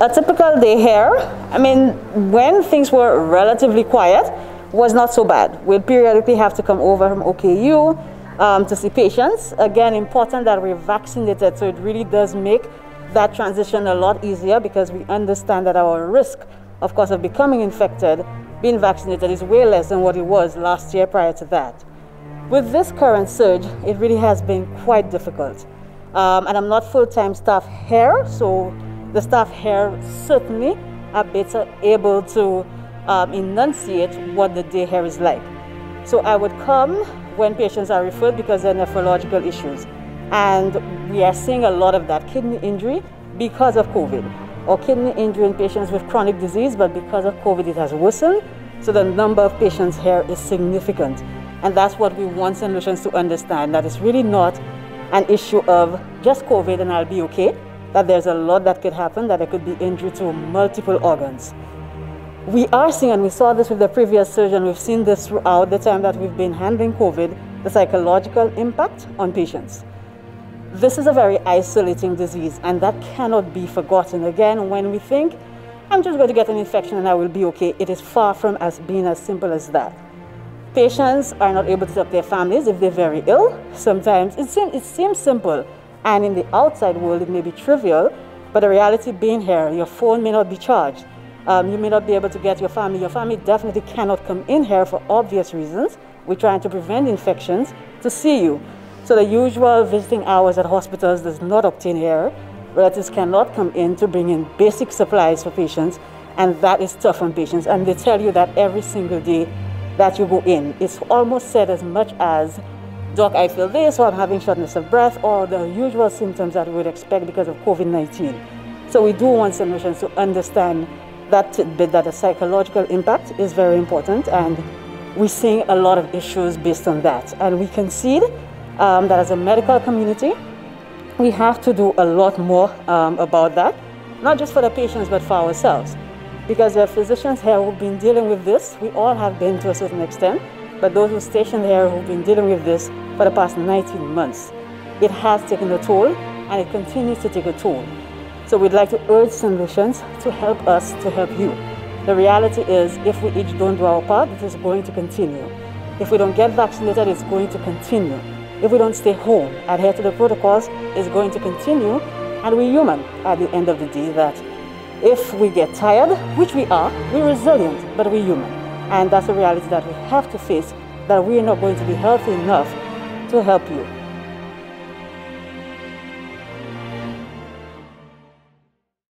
A typical day here, I mean, when things were relatively quiet, was not so bad. We'll periodically have to come over from OKEU um, to see patients. Again, important that we're vaccinated, so it really does make that transition a lot easier because we understand that our risk, of course, of becoming infected, being vaccinated is way less than what it was last year prior to that. With this current surge, it really has been quite difficult. Um, and I'm not full-time staff here, so the staff here certainly are better able to um, enunciate what the day here is like. So I would come when patients are referred because they're nephrological issues. And we are seeing a lot of that kidney injury because of COVID or kidney injury in patients with chronic disease, but because of COVID it has worsened. So the number of patients here is significant. And that's what we want St. Lucians to understand, that it's really not an issue of just COVID and I'll be okay that there's a lot that could happen, that there could be injury to multiple organs. We are seeing, and we saw this with the previous surgeon, we've seen this throughout the time that we've been handling COVID, the psychological impact on patients. This is a very isolating disease, and that cannot be forgotten. Again, when we think, I'm just going to get an infection and I will be okay, it is far from as being as simple as that. Patients are not able to help their families if they're very ill. Sometimes it seems, it seems simple, and in the outside world, it may be trivial, but the reality being here, your phone may not be charged. Um, you may not be able to get your family. Your family definitely cannot come in here for obvious reasons. We're trying to prevent infections to see you. So the usual visiting hours at hospitals does not obtain here. Relatives cannot come in to bring in basic supplies for patients, and that is tough on patients. And they tell you that every single day that you go in. It's almost said as much as Doc, I feel this, or I'm having shortness of breath, or the usual symptoms that we would expect because of COVID-19. So we do want St. Lucians to understand that bit that the psychological impact is very important, and we're seeing a lot of issues based on that. And we concede um, that as a medical community, we have to do a lot more um, about that, not just for the patients, but for ourselves. Because are physicians here who've been dealing with this. We all have been to a certain extent but those who stationed here who've been dealing with this for the past 19 months. It has taken a toll and it continues to take a toll. So we'd like to urge St. Lucians to help us to help you. The reality is if we each don't do our part, it is going to continue. If we don't get vaccinated, it's going to continue. If we don't stay home, adhere to the protocols, it's going to continue. And we're human at the end of the day that if we get tired, which we are, we're resilient, but we're human. And that's a reality that we have to face, that we are not going to be healthy enough to help you.